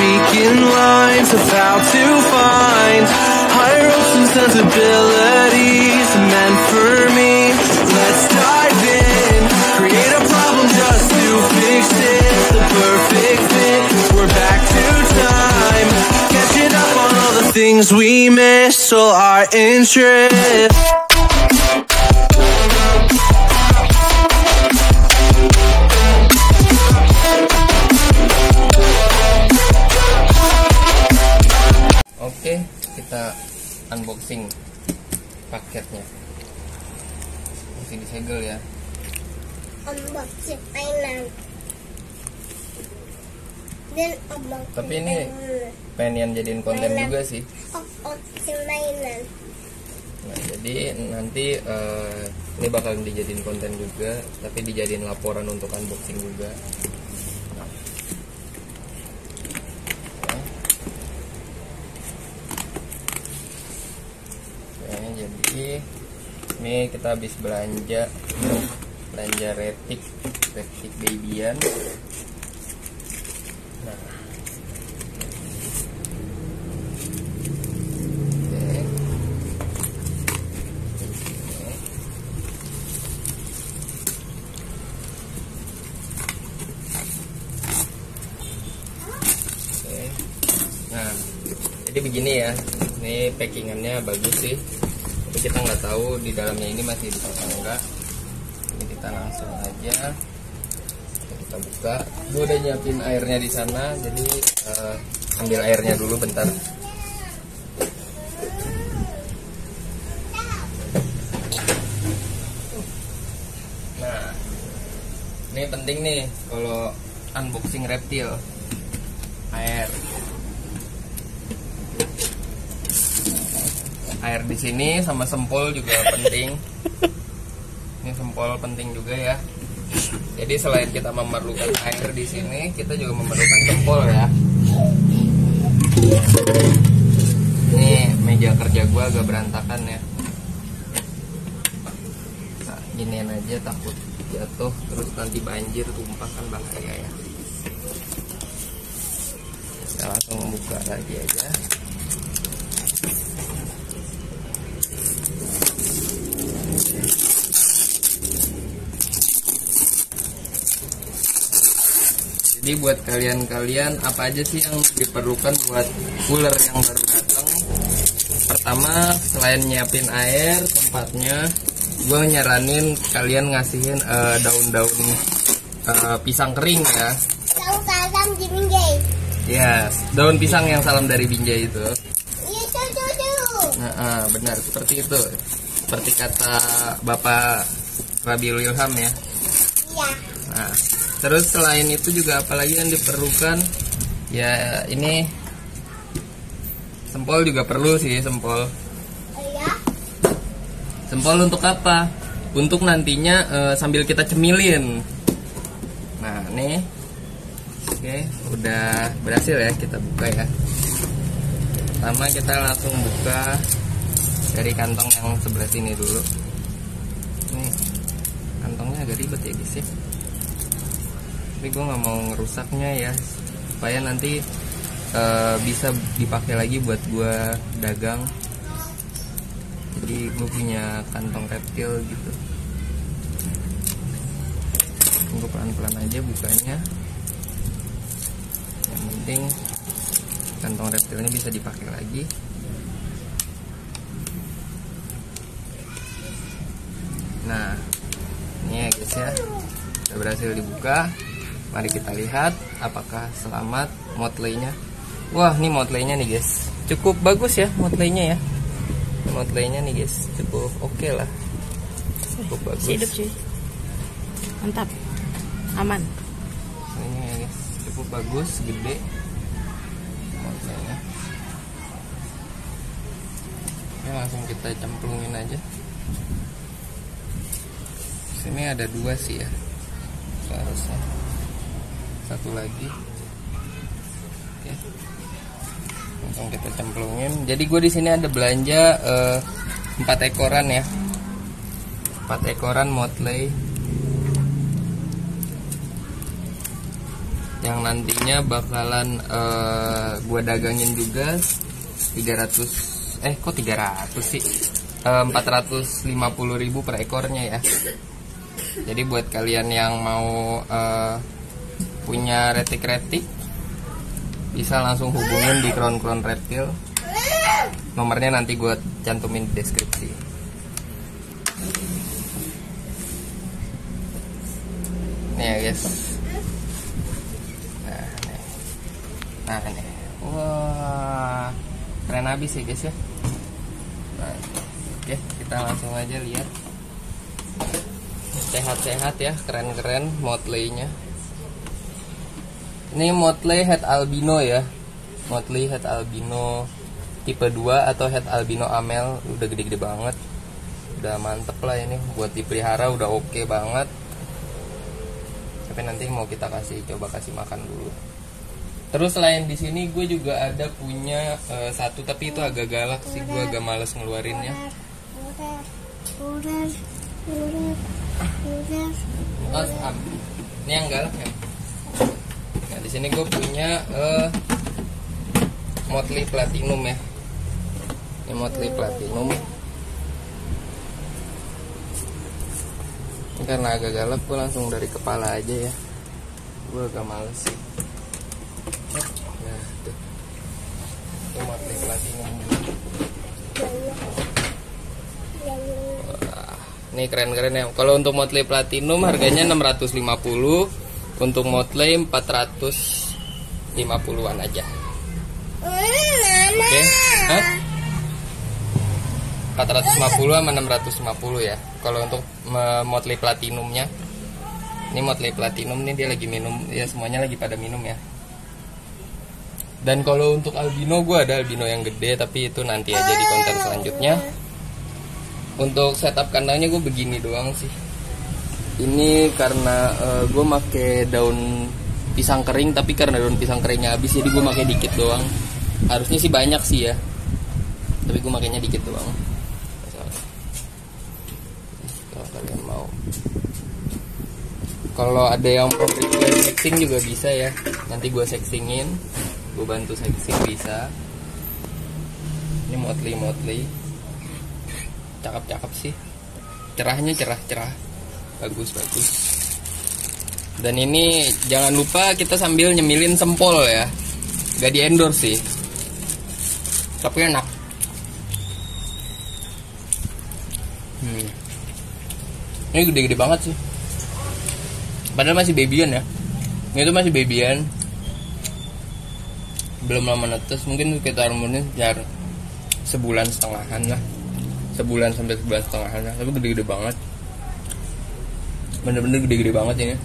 speaking lines about to find higher hopes and sensibilities meant for me. Let's dive in, create a problem just to fix it. The perfect fit, we're back to time. Catching up on all the things we missed, all our interest. Kita unboxing paketnya. Masih disegel ya. unboxing mainan dan unboxing Tapi ini pengen jadiin konten Mainan. juga sih. unboxing mainan Nah, jadi nanti eh, ini bakal dijadiin konten juga, tapi dijadiin laporan untuk unboxing juga. Nah. Oke. Jadi ini kita habis belanja belanja retik retik babyan. Nah, jadi begini ya. Ini packingannya bagus sih. Kita nggak tahu di dalamnya ini masih bisa apa enggak. Ini kita langsung aja kita buka. Gue udah nyiapin airnya di sana, jadi eh, ambil airnya dulu bentar. Nah, ini penting nih kalau unboxing reptil air. Air di sini sama sempol juga penting. Ini sempol penting juga ya. Jadi selain kita memerlukan air di sini, kita juga memerlukan sempol ya. Ini meja kerja gua agak berantakan ya. Nah, giniin aja takut jatuh terus nanti banjir tumpah kan bahaya ya. Kita langsung buka lagi aja. Jadi buat kalian-kalian apa aja sih yang diperlukan buat cooler yang baru datang? Pertama selain nyiapin air tempatnya, gue nyaranin kalian ngasihin eh, daun-daun eh, pisang kering ya. tahu salam di Minjai Yes, daun pisang yang salam dari Binjai itu. iya Nah, ah, benar seperti itu. Seperti kata Bapak Rabiul Ilham ya. iya Nah, terus selain itu juga apalagi yang diperlukan? Ya ini sempol juga perlu sih sempol. iya Sempol untuk apa? Untuk nantinya eh, sambil kita cemilin. Nah, nih. Oke, udah berhasil ya kita buka ya. Pertama kita langsung buka dari kantong yang sebelah sini dulu. Nih, kantongnya agak ribet ya guys ya. Tapi gue nggak mau ngerusaknya ya, supaya nanti eh, bisa dipakai lagi buat gue dagang. Jadi gue punya kantong reptil gitu. Tunggu pelan-pelan aja bukanya. Yang penting kantong reptilnya bisa dipakai lagi. Nah ini ya guys ya. Udah berhasil dibuka mari kita lihat apakah selamat motleynya. Wah ini motleynya nih guys. Cukup bagus ya motleynya ya. Motleynya nih guys. Cukup oke lah. Cukup bagus. Hidup cuy. Mantap. Aman. Ini ya guys. Cukup bagus gede. Motleynya. Ya langsung kita cemplungin aja. Sini ada dua sih ya seharusnya satu lagi. Oke. Langsung kita cemplungin. Jadi gue di sini ada belanja eh, empat ekoran ya. Empat ekoran motley. Yang nantinya bakalan eh, gua dagangin juga 300 eh kok 300 sih? Eh, 450.000 per ekornya ya. Jadi buat kalian yang mau eh, punya retik-retik bisa langsung hubungin di Crown Crown Reptil nomornya nanti gue cantumin di deskripsi. Nih ya guys. Nah nih. Nah wah keren habis ya guys ya. Nah, oke kita langsung aja lihat. Sehat-sehat ya keren-keren motley-nya ini motley head albino ya. Motley head albino tipe 2 atau head albino amel. Udah gede-gede banget. Udah mantep lah ini. Buat dipelihara udah oke banget. Tapi nanti mau kita kasih coba kasih makan dulu. Terus selain di sini gue juga ada punya eh, satu tapi itu agak galak sih. Gue agak males ngeluarinnya. Oh. Ini yang galak ya. Sini gue punya eh Motley Platinum ya. Ini Motley Platinum. Ini karena agak galak, gue langsung dari kepala aja ya. Gue agak males sih. Nah. Ini keren-keren ya. Kalau untuk Motley Platinum harganya 650, untuk Motley 450-an aja. Oke. Hah? 450 sama 650 ya. Kalau untuk Motley Platinumnya ini Motley Platinum nih dia lagi minum ya semuanya lagi pada minum ya. Dan kalau untuk albino gue ada albino yang gede tapi itu nanti aja di konten selanjutnya. Untuk setup kandangnya gue begini doang sih. Ini karena gue make daun pisang kering tapi karena daun pisang keringnya habis jadi gue make dikit doang. Harusnya sih banyak sih ya. Tapi gue makainya dikit doang. Kalau kalian mau. Kalau ada yang mau sexing juga bisa ya. Nanti gue sexingin, gue bantu sexing bisa. Ini motley motley cakep-cakep sih cerahnya cerah-cerah bagus bagus. Dan ini jangan lupa kita sambil nyemilin sempol ya. Gak di endorse sih. Tapi enak. Hmm. ini gede-gede banget sih. Padahal masih babyan ya. Ini tuh masih babyan. Belum lama netes mungkin sekitar mungkin sekitar sebulan setengahan lah. Sebulan sampai sebulan setengahan lah. Tapi gede-gede banget bener-bener gede-gede banget ini.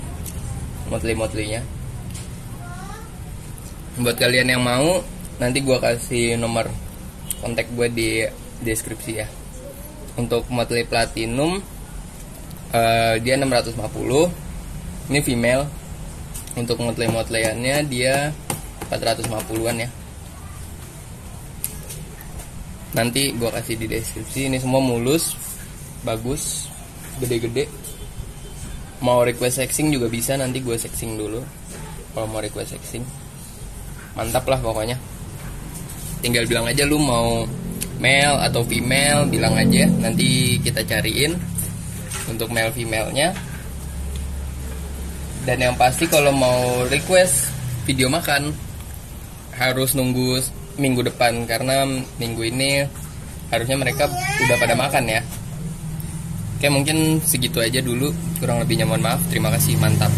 Motley-motleynya buat kalian yang mau nanti gua kasih nomor kontak gue di deskripsi ya. Untuk motley platinum eh, dia 650 ini female. Untuk motley motleyannya dia 450an ya. Nanti gua kasih di deskripsi. Ini semua mulus bagus gede-gede mau request sexing juga bisa nanti gue sexing dulu. Kalau mau request sexing mantap lah pokoknya. Tinggal bilang aja lu mau male atau female bilang aja. Nanti kita cariin untuk male femalenya. Dan yang pasti kalau mau request video makan. Harus nunggu minggu depan karena minggu ini harusnya mereka udah pada makan ya Oke mungkin segitu aja dulu. Kurang lebihnya mohon maaf. Terima kasih mantap